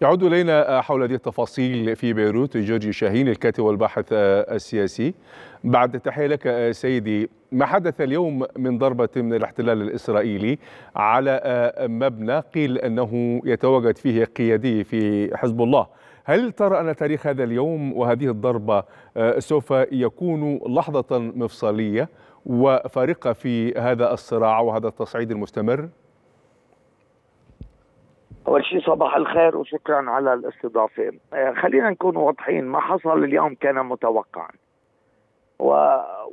يعود إلينا حول هذه التفاصيل في بيروت جورجي شاهين الكاتب والباحث السياسي بعد تحية لك سيدي ما حدث اليوم من ضربة من الاحتلال الإسرائيلي على مبنى قيل أنه يتواجد فيه قيادي في حزب الله هل ترى أن تاريخ هذا اليوم وهذه الضربة سوف يكون لحظة مفصلية وفارقة في هذا الصراع وهذا التصعيد المستمر؟ أول شيء صباح الخير وشكرا على الاستضافة. آه، خلينا نكون واضحين ما حصل اليوم كان متوقعا. و...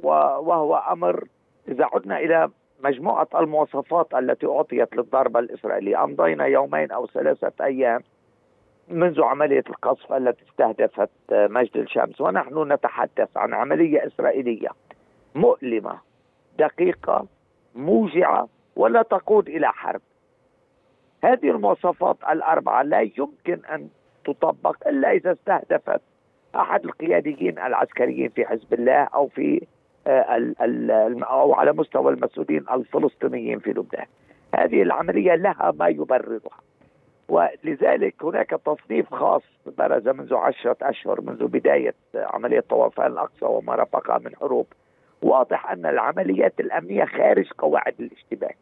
و... وهو أمر إذا عدنا إلى مجموعة المواصفات التي أعطيت للضربة الإسرائيلية أمضينا يومين أو ثلاثة أيام منذ عملية القصف التي استهدفت آه، مجد الشمس. ونحن نتحدث عن عملية إسرائيلية مؤلمة دقيقة موجعة ولا تقود إلى حرب. هذه المواصفات الأربعة لا يمكن أن تطبق إلا إذا استهدفت أحد القياديين العسكريين في حزب الله أو في آه، أو على مستوى المسؤولين الفلسطينيين في لبنان. هذه العملية لها ما يبررها. ولذلك هناك تصنيف خاص برز منذ عشرة أشهر منذ بداية عملية طوفان الأقصى وما رافقها من حروب. واضح أن العمليات الأمنية خارج قواعد الاشتباك.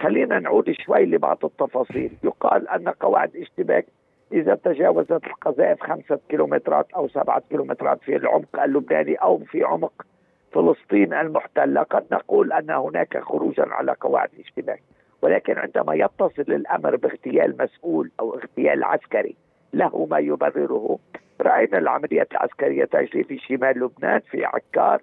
خلينا نعود شوي لبعض التفاصيل. يقال أن قواعد الاشتباك إذا تجاوزت القذائف خمسة كيلومترات أو سبعة كيلومترات في العمق اللبناني أو في عمق فلسطين المحتلة قد نقول أن هناك خروجا على قواعد الاشتباك ولكن عندما يتصل الأمر باغتيال مسؤول أو اغتيال عسكري له ما يبرره. رأينا العمليات العسكرية تجري في شمال لبنان في عكار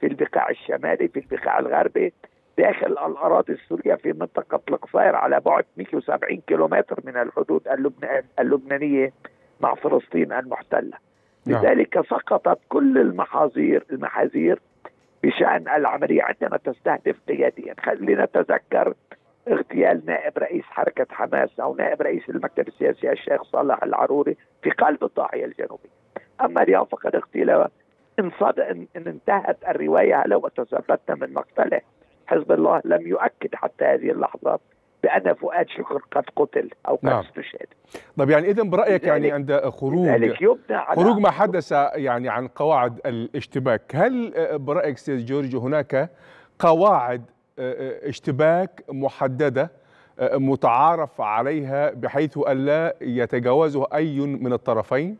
في البقاع الشمالي في البقاع الغربي. داخل الأراضي السورية في منطقة القصير على بعد 170 كيلومتر من الحدود اللبنان اللبنانية مع فلسطين المحتلة. نعم. لذلك سقطت كل المحاذير المحاذير بشأن العملية عندما تستهدف قياديا. خلينا نتذكر اغتيال نائب رئيس حركة حماس أو نائب رئيس المكتب السياسي الشيخ صالح العروري في قلب الضاحية الجنوبية. أما اليوم فقد اغتيل إن, إن انتهت الرواية هلا وتثبتنا من مقتله. حزب الله لم يؤكد حتى هذه اللحظة بأن فؤاد شكر قد قتل أو قد نعم. استشهد طيب يعني إذا برأيك يعني عند خروج خروج ما حدث يعني عن قواعد الاشتباك هل برأيك سيد جورج هناك قواعد اشتباك محددة متعارف عليها بحيث ألا يتجاوزه أي من الطرفين؟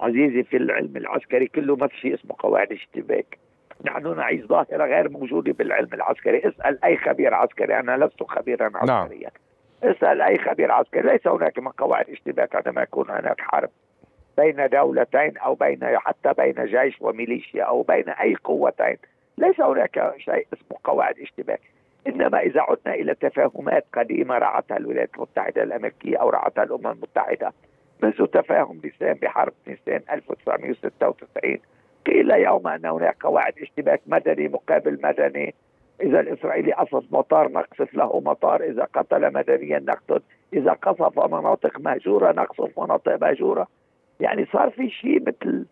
عزيزي في العلم العسكري كله ما في شيء اسمه قواعد اشتباك نحن نعيش ظاهرة غير موجودة بالعلم العسكري. اسأل أي خبير عسكري أنا لست خبيرا نعم. عسكريا. نعم. اسأل أي خبير عسكري. ليس هناك من قواعد اشتباك عندما يكون هناك حرب بين دولتين أو بين حتى بين جيش وميليشيا أو بين أي قوتين. ليس هناك شيء اسمه قواعد اشتباك. إنما إذا عدنا إلى تفاهمات قديمة رعتها الولايات المتحدة الأمريكية أو رعتها الأمم المتحدة منذ تفاهم نيسان بحرب نيسان 1996 قيل يوم أن هناك قواعد اشتباك مدني مقابل مدني. إذا الإسرائيلي قصف مطار نقصف له مطار. إذا قتل مدنيا نقتل إذا قصف مناطق مهجورة نقصف مناطق مهجورة. يعني صار في شيء مثل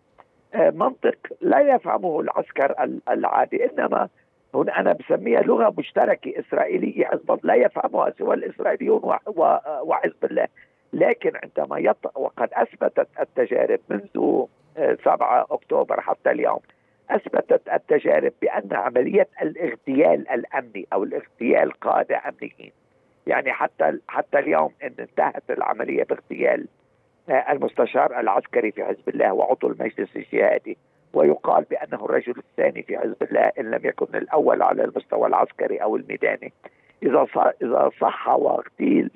آه، منطق لا يفهمه العسكر العادي. إنما هنا أنا بسميها لغة مشتركة إسرائيلية. حزب لا يفهمها سوى الإسرائيليون وحزب الله. لكن عندما يط... وقد أثبتت التجارب منذ 7 أكتوبر حتى اليوم أثبتت التجارب بأن عملية الاغتيال الأمني أو الاغتيال قادة أمنيين. يعني حتى حتى اليوم إن انتهت العملية باغتيال آه، المستشار العسكري في حزب الله وعضو المجلس الجهادي ويقال بأنه الرجل الثاني في حزب الله إن لم يكن الأول على المستوى العسكري أو الميداني. إذا إذا صح واغتيل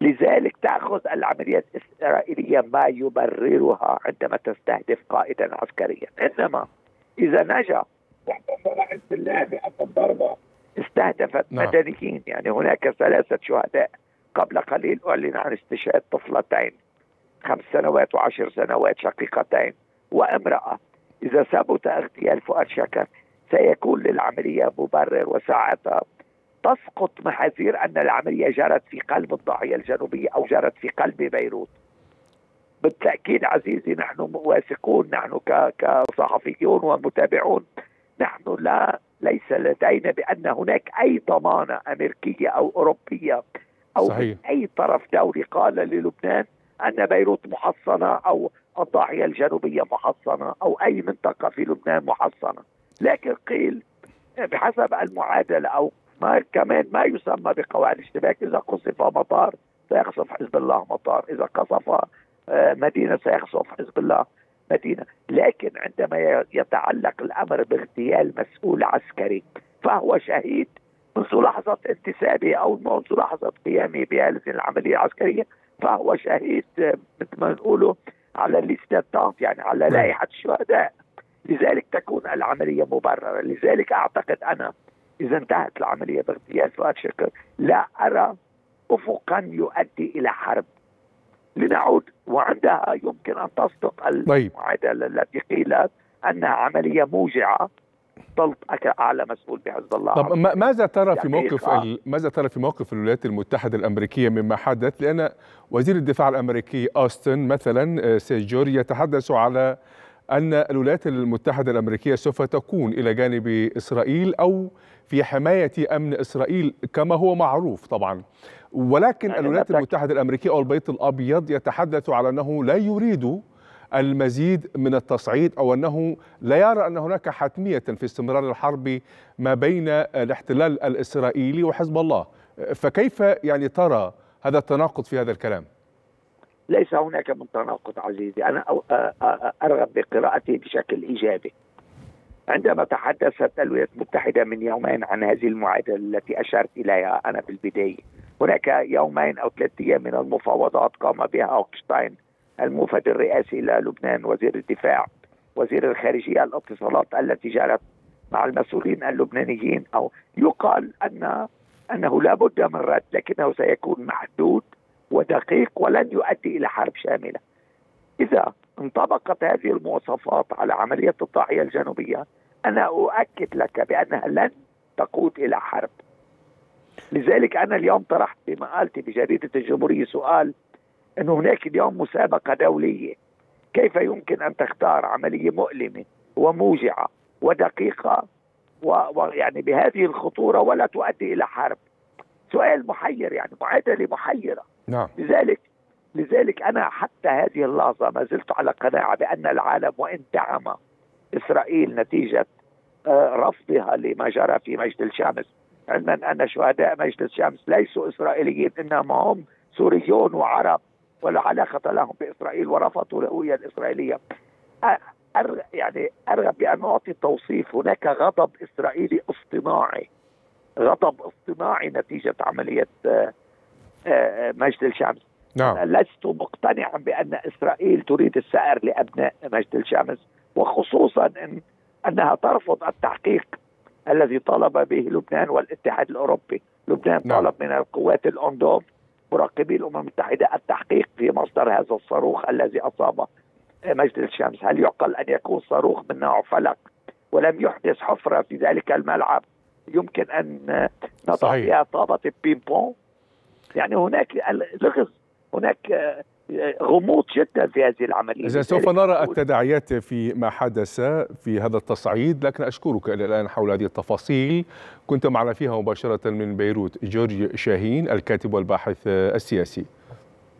لذلك تأخذ العمليات الإسرائيلية ما يبررها عندما تستهدف قائدا عسكريا إنما إذا نجا بأن الضربة استهدفت نعم. مدنيين يعني هناك ثلاثة شهداء قبل قليل أعلن عن استشهاد طفلتين خمس سنوات وعشر سنوات شقيقتين وامرأة إذا ثبت اغتيال فؤاد شكر سيكون للعملية مبرر وساعتها تسقط محاذير أن العملية جرت في قلب الضاحية الجنوبية أو جرت في قلب بيروت. بالتأكيد عزيزي نحن واثقون نحن كصحفيون ومتابعون نحن لا ليس لدينا بأن هناك أي ضمانة أمريكية أو أوروبية أو صحيح. أي طرف دولي قال للبنان أن بيروت محصنة أو الضاحية الجنوبية محصنة أو أي منطقة في لبنان محصنة لكن قيل بحسب المعادلة أو ما كمان ما يسمى بقواعد الاشتباك إذا قصف مطار سيقصف حزب الله مطار. إذا قصف آه، مدينة سيقصف حزب الله مدينة. لكن عندما يتعلق الأمر باغتيال مسؤول عسكري فهو شهيد منذ لحظة انتسابه أو منذ لحظة قيامه بهذه العملية العسكريه فهو شهيد آه، مثل ما نقوله على الليستة يعني على نعم. لائحة الشهداء. لذلك تكون العملية مبررة. لذلك أعتقد أنا إذا انتهت العملية باغتيال فؤاد شكر لا أرى افقا يؤدي إلى حرب. لنعود وعندها يمكن أن تصدق طيب. المعادلة التي قيلت أنها عملية موجعة. ضلت أعلى مسؤول بحزب الله. طب ماذا ترى في موقف ماذا ترى في موقف الولايات المتحدة الأمريكية مما حدث؟ لأن وزير الدفاع الأمريكي أوستن مثلا آه، سيجور يتحدث على أن الولايات المتحدة الأمريكية سوف تكون إلى جانب إسرائيل أو في حماية أمن إسرائيل كما هو معروف طبعا ولكن الولايات المتحدة الأمريكية أو البيت الأبيض يتحدث على أنه لا يريد المزيد من التصعيد أو أنه لا يرى أن هناك حتمية في استمرار الحرب ما بين الاحتلال الإسرائيلي وحزب الله فكيف يعني ترى هذا التناقض في هذا الكلام؟ ليس هناك من تناقض عزيزي. أنا أرغب بقراءته بشكل إيجابي. عندما تحدثت الولايات المتحدة من يومين عن هذه المعادلة التي أشرت إليها أنا في البداية هناك يومين أو ثلاثة أيام من المفاوضات قام بها أوكشتاين الموفد الرئاسي إلى لبنان وزير الدفاع وزير الخارجية الاتصالات التي جرت مع المسؤولين اللبنانيين أو يقال أن أنه لا بد من رد لكنه سيكون محدود. ودقيق ولن يؤدي إلى حرب شاملة. إذا انطبقت هذه المواصفات على عملية الضاحية الجنوبية أنا أؤكد لك بأنها لن تقود إلى حرب. لذلك أنا اليوم طرحت بمقالتي بجريدة الجمهورية سؤال أن هناك اليوم مسابقة دولية كيف يمكن أن تختار عملية مؤلمة وموجعة ودقيقة ويعني بهذه الخطورة ولا تؤدي إلى حرب؟ سؤال محير يعني معادلة محيرة. نعم. لذلك لذلك أنا حتى هذه اللحظة ما زلت على قناعة بأن العالم وإن دعم إسرائيل نتيجة آه، رفضها لما جرى في مجد الشمس علما أن شهداء مجد الشمس ليسوا إسرائيليين إنما هم سوريون وعرب ولا علاقة لهم بإسرائيل ورفضوا الهوية الإسرائيلية. أرغب يعني أرغب بأن أعطي توصيف. هناك غضب إسرائيلي اصطناعي. غضب اصطناعي نتيجة عملية آه، آه، مجد الشمس نعم. لست مقتنعا بأن إسرائيل تريد السائر لأبناء مجد الشمس وخصوصا إن أنها ترفض التحقيق الذي طالب به لبنان والاتحاد الأوروبي. لبنان نعم. طلب من القوات الأندوم مراقبي الأمم المتحدة التحقيق في مصدر هذا الصاروخ الذي أصاب مجد الشمس هل يعقل أن يكون صاروخ من نوع فلك ولم يحدث حفرة في ذلك الملعب. يمكن أن نضع فيها طابة البينبون يعني هناك لغز. هناك آه، غموض جدا في هذه العملية. إذا سوف نرى التداعيات في ما حدث في هذا التصعيد لكن أشكرك إلى الآن حول هذه التفاصيل. كنت معنا فيها مباشرة من بيروت جورج شاهين الكاتب والباحث السياسي.